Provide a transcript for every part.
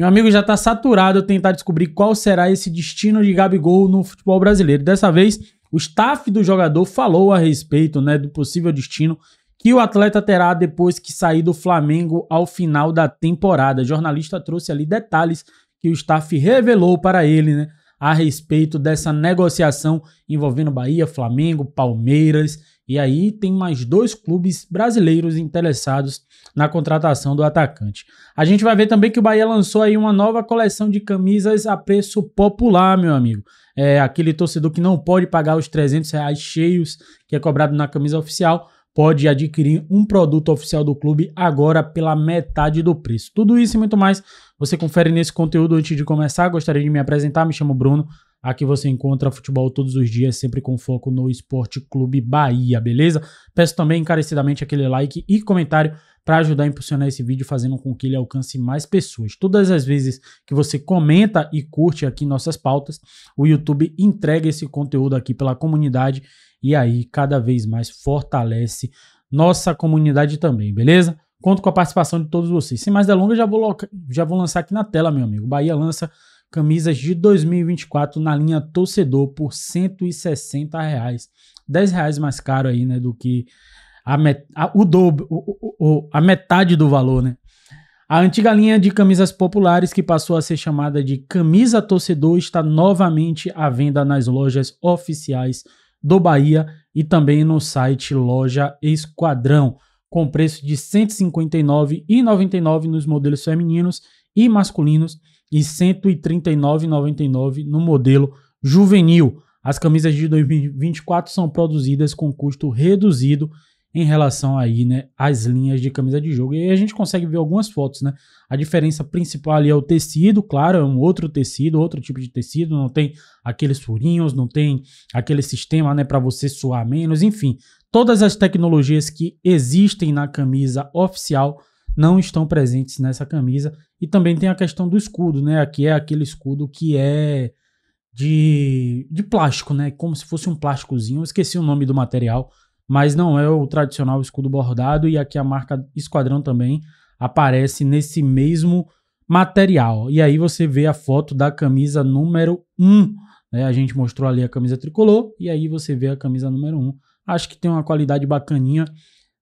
Meu amigo já tá saturado tentar descobrir qual será esse destino de Gabigol no futebol brasileiro. Dessa vez, o staff do jogador falou a respeito né, do possível destino que o atleta terá depois que sair do Flamengo ao final da temporada. O jornalista trouxe ali detalhes que o staff revelou para ele, né? A respeito dessa negociação envolvendo Bahia, Flamengo, Palmeiras. E aí tem mais dois clubes brasileiros interessados na contratação do atacante. A gente vai ver também que o Bahia lançou aí uma nova coleção de camisas a preço popular, meu amigo. É aquele torcedor que não pode pagar os 300 reais cheios que é cobrado na camisa oficial pode adquirir um produto oficial do clube agora pela metade do preço. Tudo isso e muito mais você confere nesse conteúdo antes de começar. Gostaria de me apresentar, me chamo Bruno. Aqui você encontra futebol todos os dias, sempre com foco no Esporte Clube Bahia, beleza? Peço também encarecidamente aquele like e comentário para ajudar a impulsionar esse vídeo, fazendo com que ele alcance mais pessoas. Todas as vezes que você comenta e curte aqui nossas pautas, o YouTube entrega esse conteúdo aqui pela comunidade e aí cada vez mais fortalece nossa comunidade também, beleza? Conto com a participação de todos vocês. Sem mais delongas, já vou, já vou lançar aqui na tela, meu amigo. Bahia lança camisas de 2024 na linha torcedor por 160 reais. 10 reais mais caro aí, né, do que a, met, a, o o, o, a metade do valor, né? A antiga linha de camisas populares, que passou a ser chamada de camisa torcedor, está novamente à venda nas lojas oficiais do Bahia e também no site Loja Esquadrão, com preço de R$ 159,99 nos modelos femininos e masculinos e R$ 139,99 no modelo juvenil. As camisas de 2024 são produzidas com custo reduzido em relação aí, né, às linhas de camisa de jogo. E a gente consegue ver algumas fotos, né? A diferença principal ali é o tecido, claro, é um outro tecido, outro tipo de tecido, não tem aqueles furinhos, não tem aquele sistema, né, para você suar menos, enfim. Todas as tecnologias que existem na camisa oficial não estão presentes nessa camisa. E também tem a questão do escudo, né? Aqui é aquele escudo que é de, de plástico, né? Como se fosse um plásticozinho. Eu esqueci o nome do material, mas não é o tradicional escudo bordado e aqui a marca Esquadrão também aparece nesse mesmo material. E aí você vê a foto da camisa número 1, né? A gente mostrou ali a camisa tricolor e aí você vê a camisa número 1. Acho que tem uma qualidade bacaninha,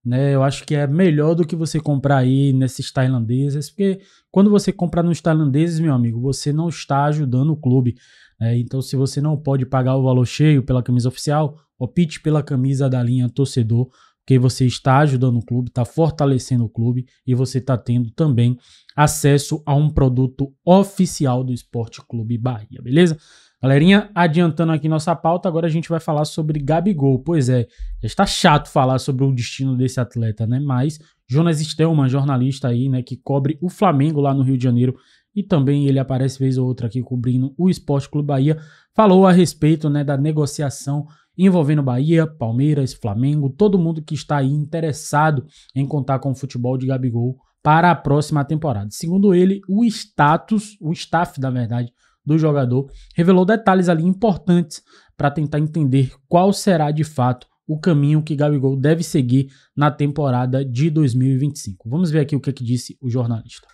né? Eu acho que é melhor do que você comprar aí nesses tailandeses, porque quando você comprar nos tailandeses, meu amigo, você não está ajudando o clube. Né? Então, se você não pode pagar o valor cheio pela camisa oficial, opte pela camisa da linha torcedor, porque você está ajudando o clube, está fortalecendo o clube e você está tendo também acesso a um produto oficial do Esporte Clube Bahia, beleza? Galerinha, adiantando aqui nossa pauta, agora a gente vai falar sobre Gabigol. Pois é, já está chato falar sobre o destino desse atleta, né? Mas Jonas Stelman, jornalista aí, né, que cobre o Flamengo lá no Rio de Janeiro, e também ele aparece vez ou outra aqui cobrindo o Esporte Clube Bahia, falou a respeito, né, da negociação envolvendo Bahia, Palmeiras, Flamengo, todo mundo que está aí interessado em contar com o futebol de Gabigol para a próxima temporada. Segundo ele, o status, o staff, da verdade, do jogador revelou detalhes ali importantes para tentar entender qual será de fato o caminho que Gabigol deve seguir na temporada de 2025. Vamos ver aqui o que, é que disse o jornalista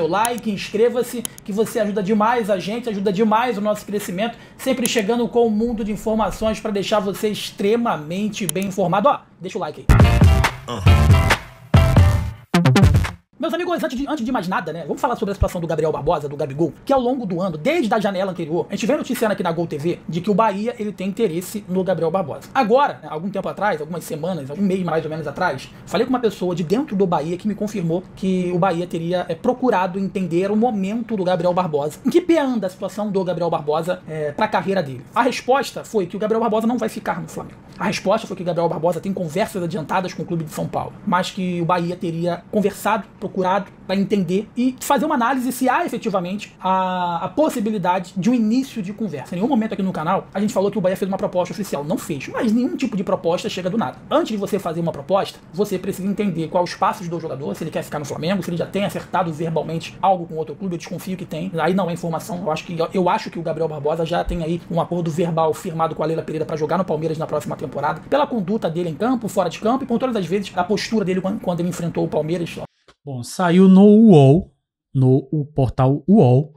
seu like, inscreva-se, que você ajuda demais a gente, ajuda demais o nosso crescimento, sempre chegando com um mundo de informações para deixar você extremamente bem informado. Ó, deixa o like aí. Uhum. Antes de, antes de mais nada, né? Vamos falar sobre a situação do Gabriel Barbosa, do Gabigol, que ao longo do ano, desde a janela anterior, a gente vem noticiando aqui na Gol TV de que o Bahia ele tem interesse no Gabriel Barbosa. Agora, né, algum tempo atrás, algumas semanas, um mês mais ou menos atrás, falei com uma pessoa de dentro do Bahia que me confirmou que o Bahia teria é, procurado entender o momento do Gabriel Barbosa. Em que pé anda a situação do Gabriel Barbosa é, para a carreira dele? A resposta foi que o Gabriel Barbosa não vai ficar no Flamengo. A resposta foi que o Gabriel Barbosa tem conversas adiantadas com o clube de São Paulo, mas que o Bahia teria conversado, procurado para entender e fazer uma análise se há efetivamente a, a, possibilidade de um início de conversa. Em nenhum momento aqui no canal a gente falou que o Bahia fez uma proposta oficial. Não fez, mas nenhum tipo de proposta chega do nada. Antes de você fazer uma proposta, você precisa entender qual os passos do jogador, se ele quer ficar no Flamengo, se ele já tem acertado verbalmente algo com outro clube. Eu desconfio que tem. Aí não é informação. Eu acho que, eu acho que o Gabriel Barbosa já tem aí um acordo verbal firmado com a Leila Pereira para jogar no Palmeiras na próxima temporada. Pela conduta dele em campo, fora de campo e por todas as vezes a postura dele quando, quando ele enfrentou o Palmeiras. Bom, saiu no UOL, no o portal UOL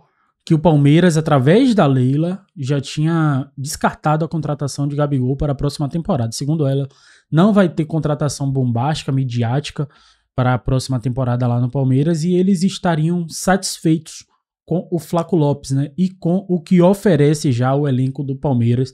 que o Palmeiras, através da Leila, já tinha descartado a contratação de Gabigol para a próxima temporada. Segundo ela, não vai ter contratação bombástica, midiática para a próxima temporada lá no Palmeiras e eles estariam satisfeitos com o Flaco Lopes, né? E com o que oferece já o elenco do Palmeiras,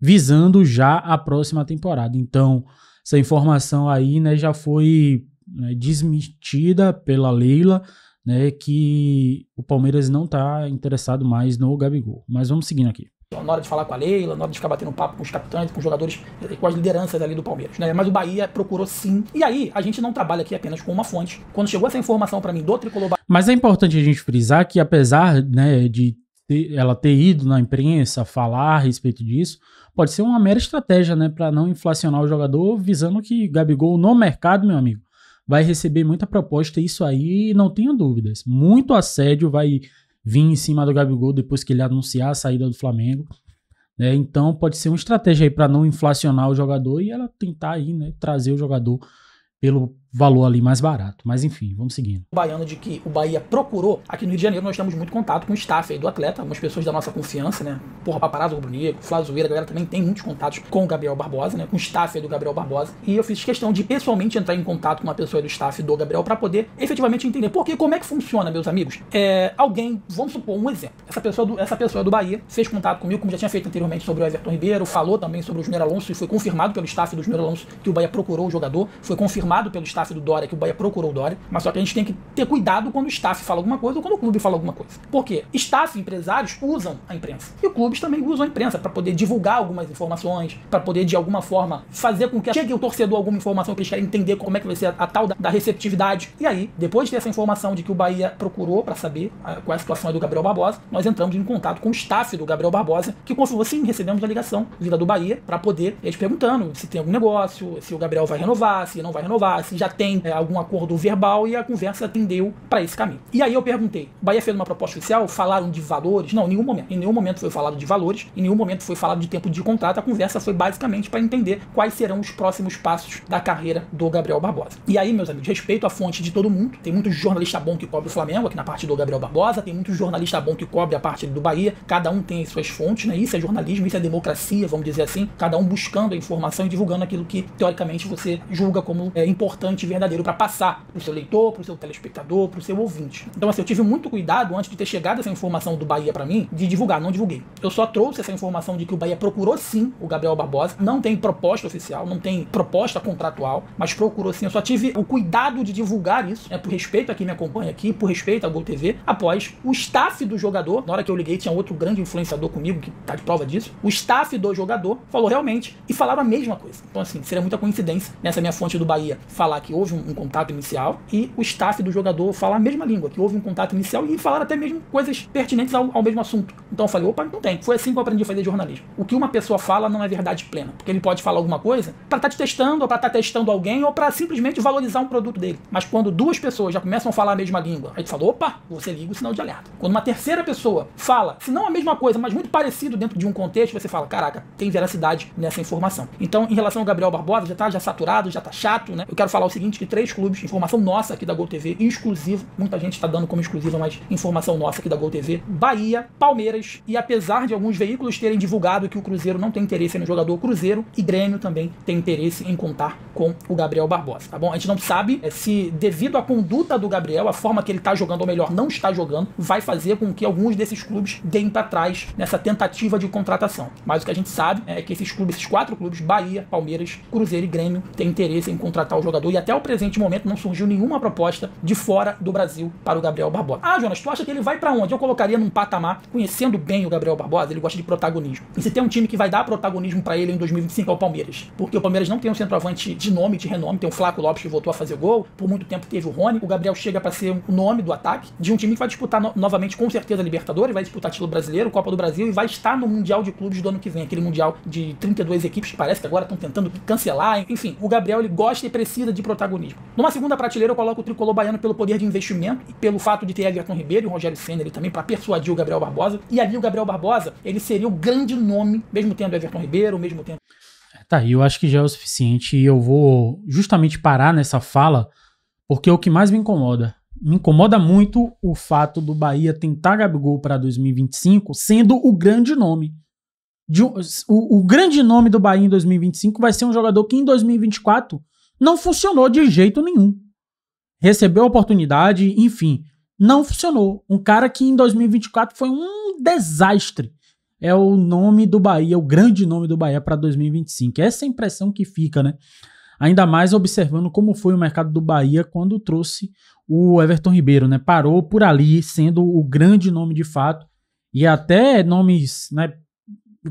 visando já a próxima temporada. Então, essa informação aí, né, já foi né, desmentida pela Leila né, que o Palmeiras não está interessado mais no Gabigol. Mas vamos seguindo aqui. Na hora de falar com a Leila, na hora de ficar batendo papo com os capitães, com os jogadores, eh, com as lideranças ali do Palmeiras, né? Mas o Bahia procurou sim. E aí, a gente não trabalha aqui apenas com uma fonte. Quando chegou essa informação para mim do Tricolor Mas é importante a gente frisar que apesar, né, de ter, ela ter ido na imprensa falar a respeito disso, pode ser uma mera estratégia, né, para não inflacionar o jogador, visando que Gabigol no mercado, meu amigo, vai receber muita proposta, isso aí não tenho dúvidas. Muito assédio vai vir em cima do Gabigol depois que ele anunciar a saída do Flamengo. Né? Então pode ser uma estratégia aí para não inflacionar o jogador e ela tentar aí, né, trazer o jogador pelo valor ali mais barato. Mas enfim, vamos seguindo. O baiano de que o Bahia procurou, aqui no Rio de Janeiro nós temos muito contato com o staff aí do atleta, algumas pessoas da nossa confiança, né? Porra, Paparazzo Rubro Negro, a galera também tem muitos contatos com o Gabriel Barbosa, né? Com o staff aí do Gabriel Barbosa. E eu fiz questão de pessoalmente entrar em contato com uma pessoa do staff do Gabriel para poder efetivamente entender. Porque como é que funciona, meus amigos? É, alguém, vamos supor um exemplo. Essa pessoa, do, essa pessoa do Bahia fez contato comigo, como já tinha feito anteriormente sobre o Everton Ribeiro, falou também sobre o Júnior Alonso e foi confirmado pelo staff do Júnior Alonso que o Bahia procurou o jogador, foi confirmado pelo staff do Dória que o Bahia procurou o Dória, mas só que a gente tem que ter cuidado quando o staff fala alguma coisa ou quando o clube fala alguma coisa. Por quê? Staff, empresários usam a imprensa. E clubes também usam a imprensa para poder divulgar algumas informações, para poder de alguma forma fazer com que chegue o torcedor alguma informação que eles querem entender como é que vai ser a, a tal da, da, receptividade. E aí, depois de essa informação de que o Bahia procurou para saber a, qual é a situação do Gabriel Barbosa, nós entramos em contato com o staff do Gabriel Barbosa, que confirmou sim, recebemos a ligação vinda do Bahia para poder eles perguntando se tem algum negócio, se o Gabriel vai renovar, se não vai renovar, se já tem é, algum acordo verbal e a conversa tendeu para esse caminho. E aí eu perguntei: Bahia fez uma proposta oficial? Falaram de valores? Não, em nenhum momento. Em nenhum momento foi falado de valores, em nenhum momento foi falado de tempo de contrato. A conversa foi basicamente para entender quais serão os próximos passos da carreira do Gabriel Barbosa. E aí, meus amigos, respeito a fonte de todo mundo. Tem muito jornalista bom que cobre o Flamengo aqui na parte do Gabriel Barbosa, tem muito jornalista bom que cobre a parte do Bahia. Cada um tem as suas fontes, né? Isso é jornalismo, isso é democracia, vamos dizer assim. Cada um buscando a informação e divulgando aquilo que, teoricamente, você julga como é, importante verdadeiro para passar para o seu leitor, para o seu telespectador, para o seu ouvinte. Então, assim, eu tive muito cuidado antes de ter chegado essa informação do Bahia para mim, de divulgar, não divulguei. Eu só trouxe essa informação de que o Bahia procurou sim o Gabriel Barbosa, não tem proposta oficial, não tem proposta contratual, mas procurou sim. Eu só tive o cuidado de divulgar isso, né, por respeito a quem me acompanha aqui, por respeito à Gol TV, após o staff do jogador, na hora que eu liguei tinha outro grande influenciador comigo que tá de prova disso, o staff do jogador falou realmente e falaram a mesma coisa. Então assim, seria muita coincidência nessa minha fonte do Bahia falar que houve um, um contato inicial e o staff do jogador falar a mesma língua, que houve um contato inicial e falar até mesmo coisas pertinentes ao, ao mesmo assunto. Então eu falei, opa, não tem. Foi assim que eu aprendi a fazer jornalismo. O que uma pessoa fala não é verdade plena, porque ele pode falar alguma coisa para estar tá te testando, ou para estar tá testando alguém, ou para simplesmente valorizar um produto dele. Mas quando duas pessoas já começam a falar a mesma língua, aí tu fala, opa, você liga o sinal de alerta. Quando uma terceira pessoa fala, se não a mesma coisa, mas muito parecido dentro de um contexto, você fala, caraca, tem veracidade nessa informação. Então, em relação ao Gabriel Barbosa, já tá já saturado, já tá chato, né? Eu quero falar o seguinte, que três clubes, informação nossa aqui da Gol TV, exclusivo, muita gente está dando como exclusiva, mas informação nossa aqui da Gol TV, Bahia, Palmeiras, e apesar de alguns veículos terem divulgado que o Cruzeiro não tem interesse no jogador, Cruzeiro e Grêmio também tem interesse em contar com o Gabriel Barbosa, tá bom? A gente não sabe é, se, devido à conduta do Gabriel, a forma que ele está jogando, ou melhor, não está jogando, vai fazer com que alguns desses clubes deem para trás nessa tentativa de contratação. Mas o que a gente sabe é que esses clubes, esses quatro clubes, Bahia, Palmeiras, Cruzeiro e Grêmio, têm interesse em contratar o jogador e o presente momento não surgiu nenhuma proposta de fora do Brasil para o Gabriel Barbosa. Ah, Jonas, tu acha que ele vai para onde? Eu colocaria num patamar, conhecendo bem o Gabriel Barbosa, ele gosta de protagonismo. E se tem um time que vai dar protagonismo para ele em 2025 é o Palmeiras. Porque o Palmeiras não tem um centroavante de nome, de renome, tem o Flaco Lopes que voltou a fazer gol, por muito tempo teve o Rony, o Gabriel chega para ser o nome do ataque de um time que vai disputar no novamente com certeza a Libertadores, vai disputar título brasileiro, Copa do Brasil e vai estar no Mundial de Clubes do ano que vem, aquele Mundial de 32 equipes que parece que agora estão tentando cancelar, enfim, o Gabriel ele gosta e precisa de protagonismo. Numa segunda prateleira eu coloco o tricolor baiano pelo poder de investimento e pelo fato de ter Everton Ribeiro e o Rogério Senna ali também para persuadir o Gabriel Barbosa. E ali o Gabriel Barbosa, ele seria o grande nome, mesmo tendo Everton Ribeiro, mesmo tendo Tá, eu acho que já é o suficiente e eu vou justamente parar nessa fala, porque é o que mais me incomoda me incomoda muito o fato do Bahia tentar Gabigol para 2025, sendo o grande nome. De, o, o grande nome do Bahia em 2025 vai ser um jogador que em 2024 não funcionou de jeito nenhum. Recebeu a oportunidade, enfim, não funcionou. Um cara que em 2024 foi um desastre. É o nome do Bahia, o grande nome do Bahia para 2025. Essa é a impressão que fica, né? Ainda mais observando como foi o mercado do Bahia quando trouxe o Everton Ribeiro, né? Parou por ali, sendo o grande nome de fato. E até nomes né,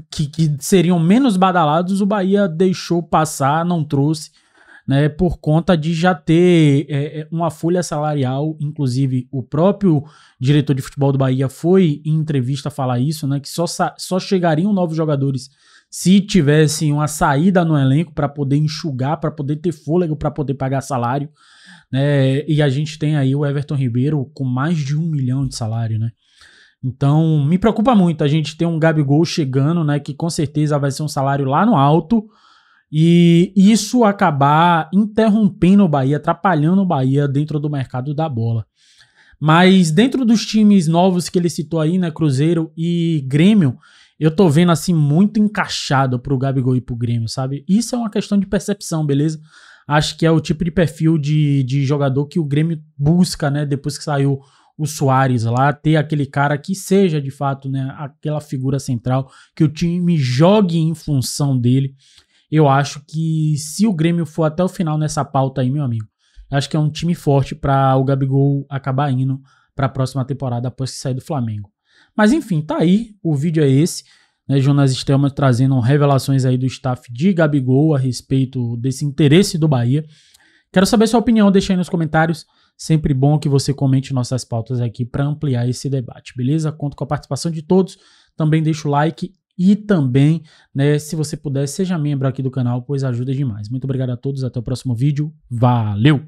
que, que seriam menos badalados, o Bahia deixou passar, não trouxe né, por conta de já ter é, é, uma folha salarial, inclusive o próprio diretor de futebol do Bahia foi em entrevista falar isso, né, que só, só chegariam novos jogadores se tivessem uma saída no elenco para poder enxugar, para poder ter fôlego, para poder pagar salário, né, e a gente tem aí o Everton Ribeiro com mais de um milhão de salário, né, então, me preocupa muito a gente ter um Gabigol chegando, né? Que com certeza vai ser um salário lá no alto, e isso acabar interrompendo o Bahia, atrapalhando o Bahia dentro do mercado da bola. Mas dentro dos times novos que ele citou aí, né, Cruzeiro e Grêmio, eu tô vendo assim muito encaixado pro Gabigol e pro Grêmio, sabe? Isso é uma questão de percepção, beleza? Acho que é o tipo de perfil de, de jogador que o Grêmio busca, né, depois que saiu o Soares lá, ter aquele cara que seja de fato, né, aquela figura central, que o time jogue em função dele eu acho que se o Grêmio for até o final nessa pauta aí, meu amigo, acho que é um time forte para o Gabigol acabar indo para a próxima temporada após que sair do Flamengo. Mas enfim, tá aí, o vídeo é esse. Né, Jonas Stelman trazendo revelações aí do staff de Gabigol a respeito desse interesse do Bahia. Quero saber sua opinião, deixa aí nos comentários. Sempre bom que você comente nossas pautas aqui para ampliar esse debate, beleza? Conto com a participação de todos. Também deixa o like e também, né, se você puder, seja membro aqui do canal, pois ajuda demais. Muito obrigado a todos, até o próximo vídeo. Valeu!